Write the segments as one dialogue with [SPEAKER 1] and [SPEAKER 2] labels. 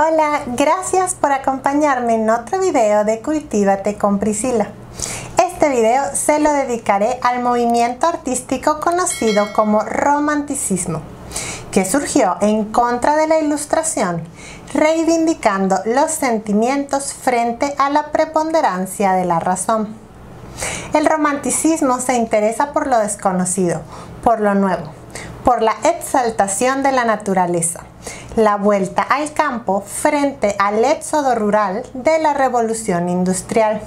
[SPEAKER 1] Hola, gracias por acompañarme en otro video de Cultívate con Priscila. Este video se lo dedicaré al movimiento artístico conocido como romanticismo, que surgió en contra de la ilustración, reivindicando los sentimientos frente a la preponderancia de la razón. El romanticismo se interesa por lo desconocido, por lo nuevo, por la exaltación de la naturaleza, la vuelta al campo frente al éxodo rural de la revolución industrial.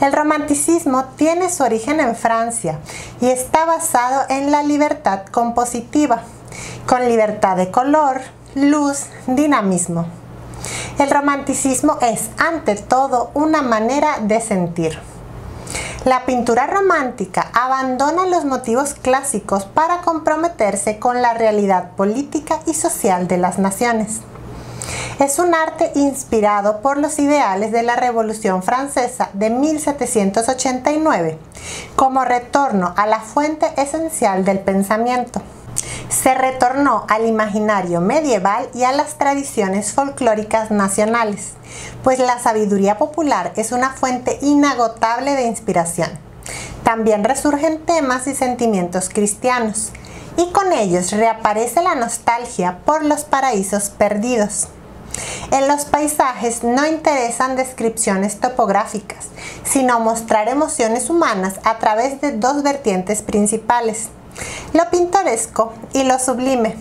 [SPEAKER 1] El romanticismo tiene su origen en Francia y está basado en la libertad compositiva, con libertad de color, luz, dinamismo. El romanticismo es, ante todo, una manera de sentir. La pintura romántica abandona los motivos clásicos para comprometerse con la realidad política y social de las naciones. Es un arte inspirado por los ideales de la Revolución Francesa de 1789, como retorno a la fuente esencial del pensamiento se retornó al imaginario medieval y a las tradiciones folclóricas nacionales, pues la sabiduría popular es una fuente inagotable de inspiración. También resurgen temas y sentimientos cristianos, y con ellos reaparece la nostalgia por los paraísos perdidos. En los paisajes no interesan descripciones topográficas, sino mostrar emociones humanas a través de dos vertientes principales, lo pintoresco y lo sublime.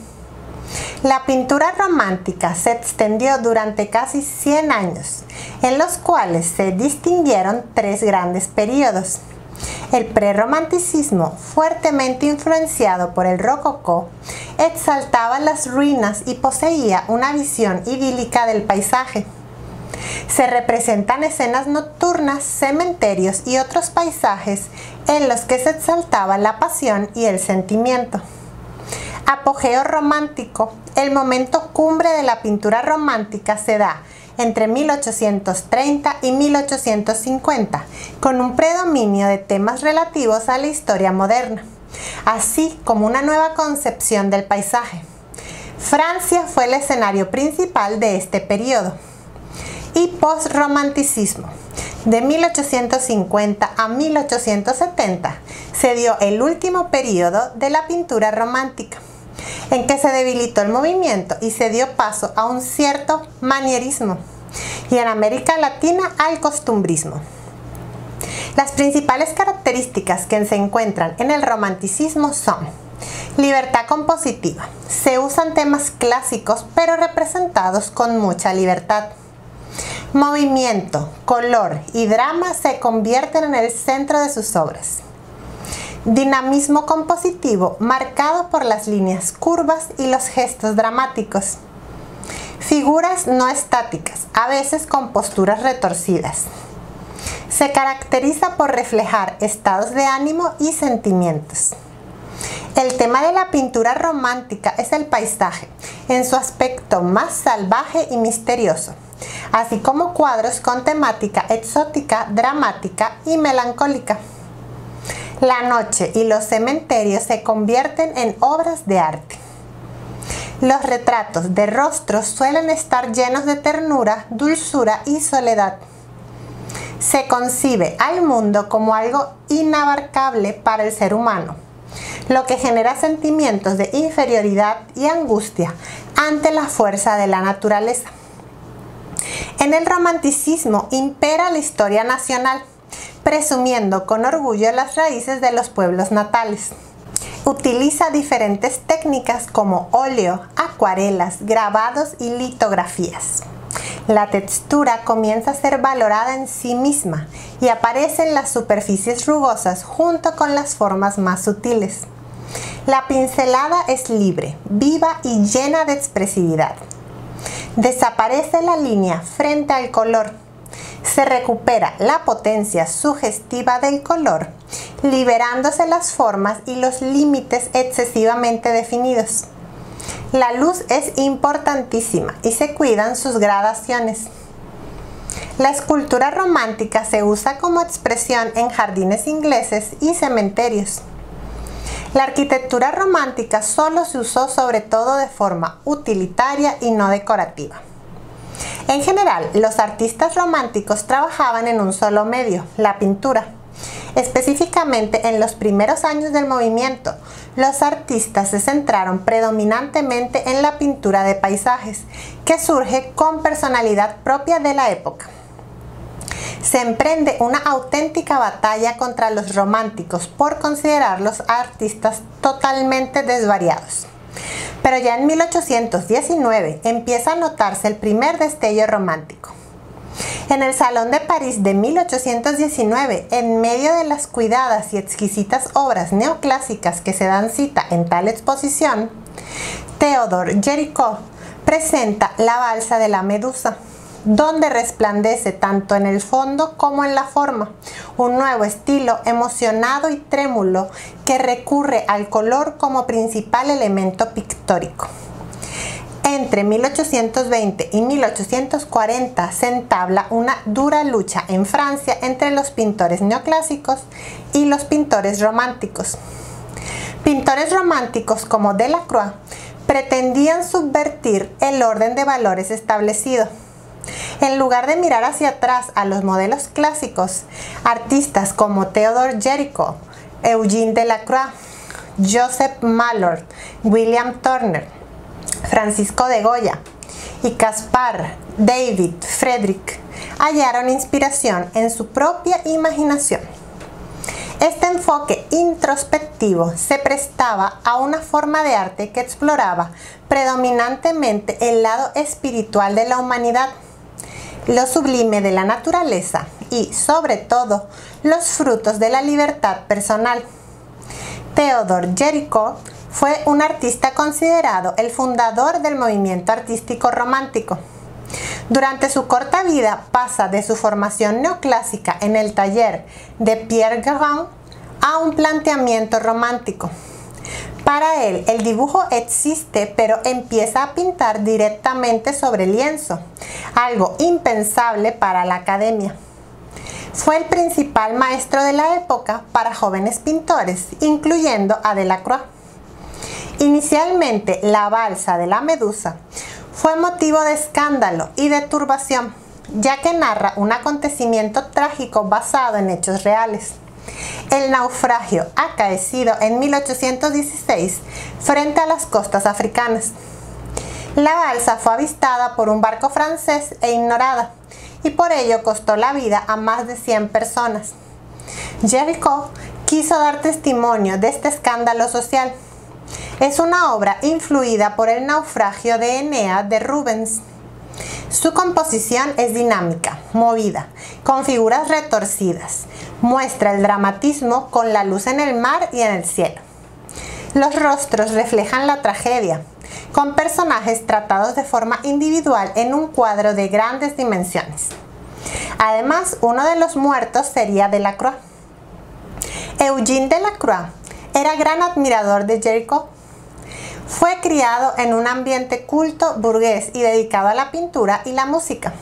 [SPEAKER 1] La pintura romántica se extendió durante casi 100 años, en los cuales se distinguieron tres grandes periodos. El prerromanticismo, fuertemente influenciado por el rococó, exaltaba las ruinas y poseía una visión idílica del paisaje. Se representan escenas nocturnas, cementerios y otros paisajes en los que se exaltaba la pasión y el sentimiento. Apogeo romántico. El momento cumbre de la pintura romántica se da entre 1830 y 1850, con un predominio de temas relativos a la historia moderna, así como una nueva concepción del paisaje. Francia fue el escenario principal de este periodo. Y postromanticismo. De 1850 a 1870 se dio el último periodo de la pintura romántica, en que se debilitó el movimiento y se dio paso a un cierto manierismo, y en América Latina al costumbrismo. Las principales características que se encuentran en el romanticismo son libertad compositiva. Se usan temas clásicos pero representados con mucha libertad movimiento, color y drama se convierten en el centro de sus obras. Dinamismo compositivo marcado por las líneas curvas y los gestos dramáticos. Figuras no estáticas, a veces con posturas retorcidas. Se caracteriza por reflejar estados de ánimo y sentimientos. El tema de la pintura romántica es el paisaje, en su aspecto más salvaje y misterioso así como cuadros con temática exótica, dramática y melancólica. La noche y los cementerios se convierten en obras de arte. Los retratos de rostros suelen estar llenos de ternura, dulzura y soledad. Se concibe al mundo como algo inabarcable para el ser humano, lo que genera sentimientos de inferioridad y angustia ante la fuerza de la naturaleza. En el romanticismo impera la historia nacional, presumiendo con orgullo las raíces de los pueblos natales. Utiliza diferentes técnicas como óleo, acuarelas, grabados y litografías. La textura comienza a ser valorada en sí misma y aparecen las superficies rugosas junto con las formas más sutiles. La pincelada es libre, viva y llena de expresividad. Desaparece la línea frente al color. Se recupera la potencia sugestiva del color, liberándose las formas y los límites excesivamente definidos. La luz es importantísima y se cuidan sus gradaciones. La escultura romántica se usa como expresión en jardines ingleses y cementerios. La arquitectura romántica solo se usó sobre todo de forma utilitaria y no decorativa. En general, los artistas románticos trabajaban en un solo medio, la pintura. Específicamente en los primeros años del movimiento, los artistas se centraron predominantemente en la pintura de paisajes, que surge con personalidad propia de la época. Se emprende una auténtica batalla contra los románticos por considerarlos artistas totalmente desvariados. Pero ya en 1819 empieza a notarse el primer destello romántico. En el Salón de París de 1819, en medio de las cuidadas y exquisitas obras neoclásicas que se dan cita en tal exposición, Theodore Géricault presenta la balsa de la medusa, donde resplandece tanto en el fondo como en la forma, un nuevo estilo emocionado y trémulo que recurre al color como principal elemento pictórico. Entre 1820 y 1840 se entabla una dura lucha en Francia entre los pintores neoclásicos y los pintores románticos. Pintores románticos como Delacroix pretendían subvertir el orden de valores establecido. En lugar de mirar hacia atrás a los modelos clásicos, artistas como Theodore Géricault, Eugene Delacroix, Joseph Mallord, William Turner, Francisco de Goya y Caspar David Friedrich hallaron inspiración en su propia imaginación. Este enfoque introspectivo se prestaba a una forma de arte que exploraba predominantemente el lado espiritual de la humanidad, lo sublime de la naturaleza y, sobre todo, los frutos de la libertad personal. Theodore Jericho fue un artista considerado el fundador del movimiento artístico romántico. Durante su corta vida pasa de su formación neoclásica en el taller de Pierre Guérin a un planteamiento romántico. Para él, el dibujo existe, pero empieza a pintar directamente sobre lienzo, algo impensable para la academia. Fue el principal maestro de la época para jóvenes pintores, incluyendo a Delacroix. Inicialmente, la balsa de la medusa fue motivo de escándalo y de turbación, ya que narra un acontecimiento trágico basado en hechos reales. El naufragio acaecido en 1816 frente a las costas africanas. La balsa fue avistada por un barco francés e ignorada, y por ello costó la vida a más de 100 personas. Jericho quiso dar testimonio de este escándalo social es una obra influida por el naufragio de Enea de Rubens. Su composición es dinámica, movida, con figuras retorcidas. Muestra el dramatismo con la luz en el mar y en el cielo. Los rostros reflejan la tragedia, con personajes tratados de forma individual en un cuadro de grandes dimensiones. Además, uno de los muertos sería Delacroix. Eugene Delacroix era gran admirador de Jericho. Fue criado en un ambiente culto, burgués y dedicado a la pintura y la música.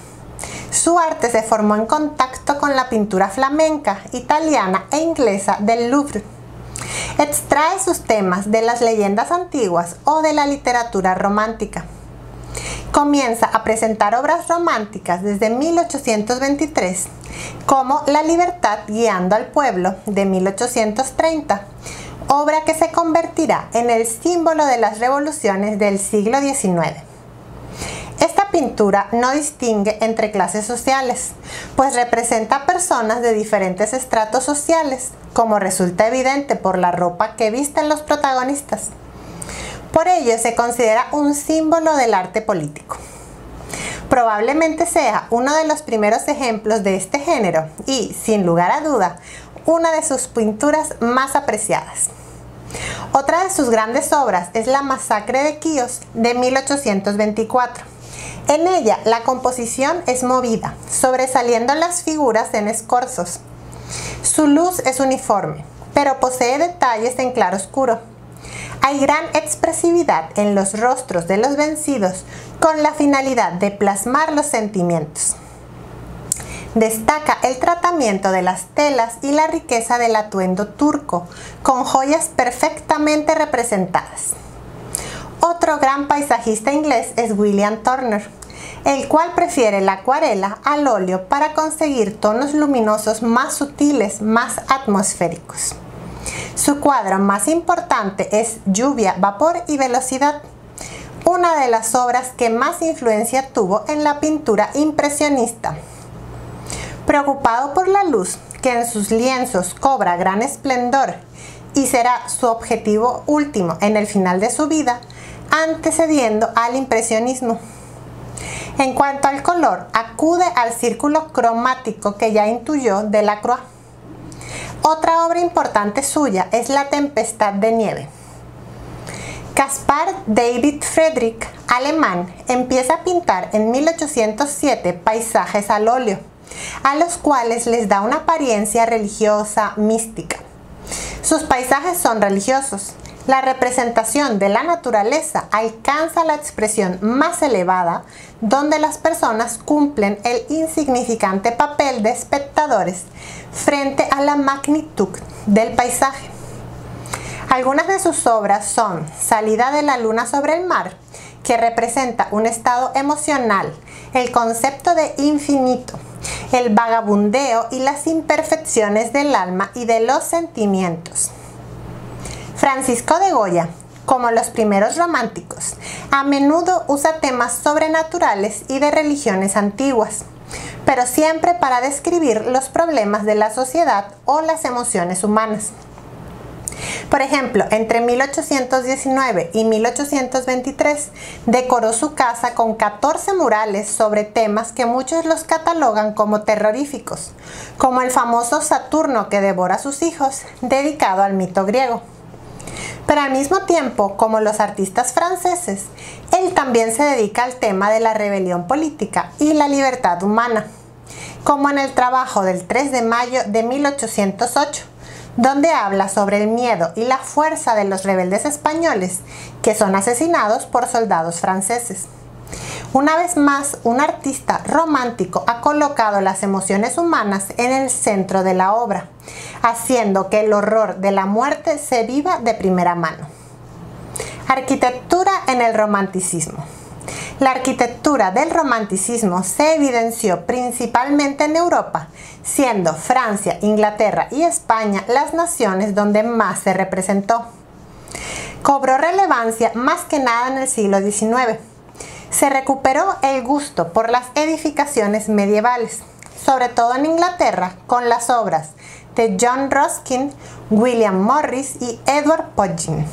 [SPEAKER 1] Su arte se formó en contacto con la pintura flamenca, italiana e inglesa del Louvre. Extrae sus temas de las leyendas antiguas o de la literatura romántica. Comienza a presentar obras románticas desde 1823, como La libertad guiando al pueblo de 1830, obra que se convertirá en el símbolo de las revoluciones del siglo XIX. Esta pintura no distingue entre clases sociales, pues representa personas de diferentes estratos sociales, como resulta evidente por la ropa que visten los protagonistas. Por ello se considera un símbolo del arte político. Probablemente sea uno de los primeros ejemplos de este género y, sin lugar a duda, una de sus pinturas más apreciadas. Otra de sus grandes obras es La Masacre de Quíos de 1824. En ella la composición es movida, sobresaliendo las figuras en escorzos. Su luz es uniforme, pero posee detalles en claro oscuro. Hay gran expresividad en los rostros de los vencidos con la finalidad de plasmar los sentimientos. Destaca el tratamiento de las telas y la riqueza del atuendo turco, con joyas perfectamente representadas. Otro gran paisajista inglés es William Turner, el cual prefiere la acuarela al óleo para conseguir tonos luminosos más sutiles, más atmosféricos. Su cuadro más importante es Lluvia, Vapor y Velocidad, una de las obras que más influencia tuvo en la pintura impresionista. Preocupado por la luz, que en sus lienzos cobra gran esplendor y será su objetivo último en el final de su vida, antecediendo al impresionismo. En cuanto al color, acude al círculo cromático que ya intuyó Delacroix. Otra obra importante suya es La Tempestad de Nieve. Caspar David Friedrich, alemán, empieza a pintar en 1807 paisajes al óleo, a los cuales les da una apariencia religiosa mística. Sus paisajes son religiosos. La representación de la naturaleza alcanza la expresión más elevada donde las personas cumplen el insignificante papel de espectadores frente a la magnitud del paisaje. Algunas de sus obras son Salida de la luna sobre el mar, que representa un estado emocional, el concepto de infinito, el vagabundeo y las imperfecciones del alma y de los sentimientos. Francisco de Goya, como los primeros románticos, a menudo usa temas sobrenaturales y de religiones antiguas, pero siempre para describir los problemas de la sociedad o las emociones humanas. Por ejemplo, entre 1819 y 1823 decoró su casa con 14 murales sobre temas que muchos los catalogan como terroríficos, como el famoso Saturno que devora a sus hijos, dedicado al mito griego. Pero al mismo tiempo, como los artistas franceses, él también se dedica al tema de la rebelión política y la libertad humana, como en el trabajo del 3 de mayo de 1808 donde habla sobre el miedo y la fuerza de los rebeldes españoles que son asesinados por soldados franceses. Una vez más, un artista romántico ha colocado las emociones humanas en el centro de la obra, haciendo que el horror de la muerte se viva de primera mano. Arquitectura en el romanticismo. La arquitectura del romanticismo se evidenció principalmente en Europa, siendo Francia, Inglaterra y España las naciones donde más se representó. Cobró relevancia más que nada en el siglo XIX. Se recuperó el gusto por las edificaciones medievales, sobre todo en Inglaterra, con las obras de John Ruskin, William Morris y Edward Poggi.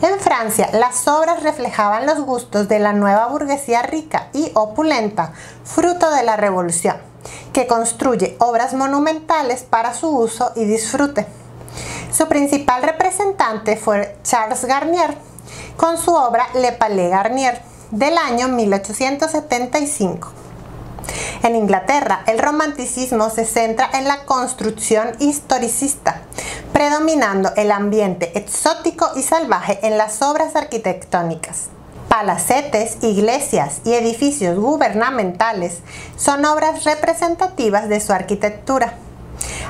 [SPEAKER 1] En Francia, las obras reflejaban los gustos de la nueva burguesía rica y opulenta, fruto de la revolución, que construye obras monumentales para su uso y disfrute. Su principal representante fue Charles Garnier, con su obra Le Palais Garnier, del año 1875. En Inglaterra, el romanticismo se centra en la construcción historicista, predominando el ambiente exótico y salvaje en las obras arquitectónicas. Palacetes, iglesias y edificios gubernamentales son obras representativas de su arquitectura.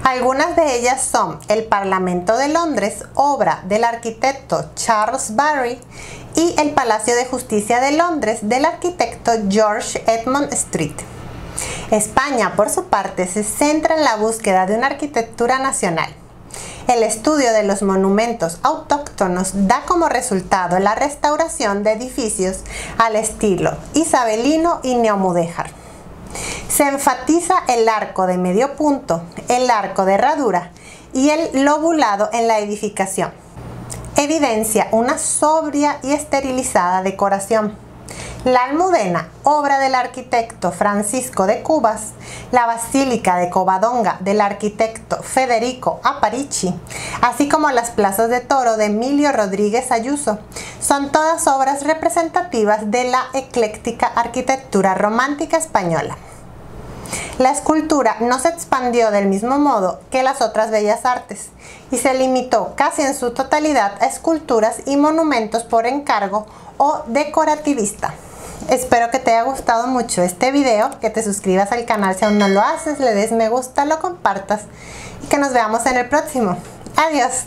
[SPEAKER 1] Algunas de ellas son el Parlamento de Londres, obra del arquitecto Charles Barry, y el Palacio de Justicia de Londres del arquitecto George Edmund Street. España, por su parte, se centra en la búsqueda de una arquitectura nacional. El estudio de los monumentos autóctonos da como resultado la restauración de edificios al estilo isabelino y neomudéjar. Se enfatiza el arco de medio punto, el arco de herradura y el lobulado en la edificación. Evidencia una sobria y esterilizada decoración la Almudena, obra del arquitecto Francisco de Cubas, la Basílica de Covadonga del arquitecto Federico Aparici, así como las plazas de toro de Emilio Rodríguez Ayuso, son todas obras representativas de la ecléctica arquitectura romántica española. La escultura no se expandió del mismo modo que las otras bellas artes y se limitó casi en su totalidad a esculturas y monumentos por encargo o decorativista. Espero que te haya gustado mucho este video, que te suscribas al canal si aún no lo haces, le des me gusta, lo compartas y que nos veamos en el próximo. Adiós.